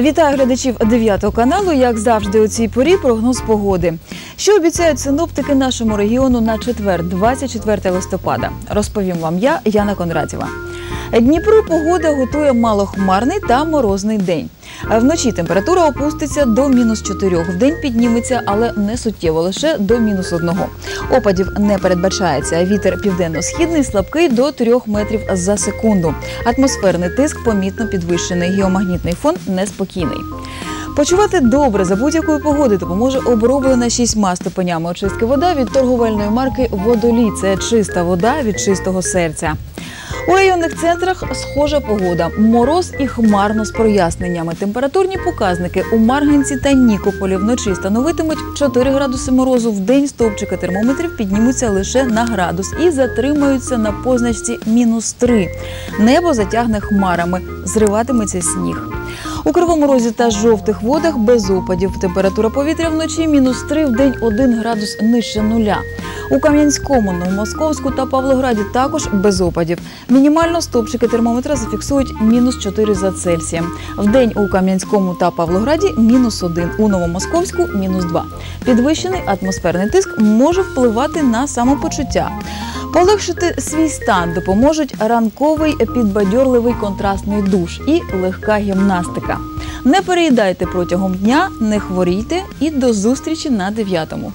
Вітаю глядачів 9 каналу. Як завжди, у цій порі прогноз погоди. Що обіцяють синоптики нашому регіону на четвер, 24 листопада? Розповім вам я, Яна Кондратєва. Дніпру погода готує малохмарний та морозний день. Вночі температура опуститься до мінус 4, вдень підніметься, але не суттєво, лише до мінус 1. Опадів не передбачається. Вітер південно-східний слабкий до 3 метрів за секунду. Атмосферний тиск помітно підвищений. Геомагнітний фон неспокійний. Почувати добре за будь-якої погоди допоможе оброблена шістьма ступенями очистки вода від торговельної марки Водолій. Це чиста вода від чистого серця. У районних центрах схожа погода. Мороз і хмарно з проясненнями. Температурні показники у Марганці та Нікополі вночі становитимуть 4 градуси морозу. В день стовпчики термометрів піднімуться лише на градус і затримаються на позначці мінус 3. Небо затягне хмарами, зриватиметься сніг. У Кривому Розі та жовтих водах без опадів. Температура повітря вночі мінус 3, в день 1 градус нижче нуля. У Кам'янському, Новомосковську та Павлограді також без опадів. Мінімально стопчики термометра зафіксують мінус 4 за Цельсієм. В день у Кам'янському та Павлограді мінус 1, у Новомосковську мінус 2. Підвищений атмосферний тиск може впливати на самопочуття. Полегшити свій стан допоможуть ранковий підбадьорливий контрастний душ і легка гімнастика. Не переїдайте протягом дня, не хворійте і до зустрічі на дев'ятому.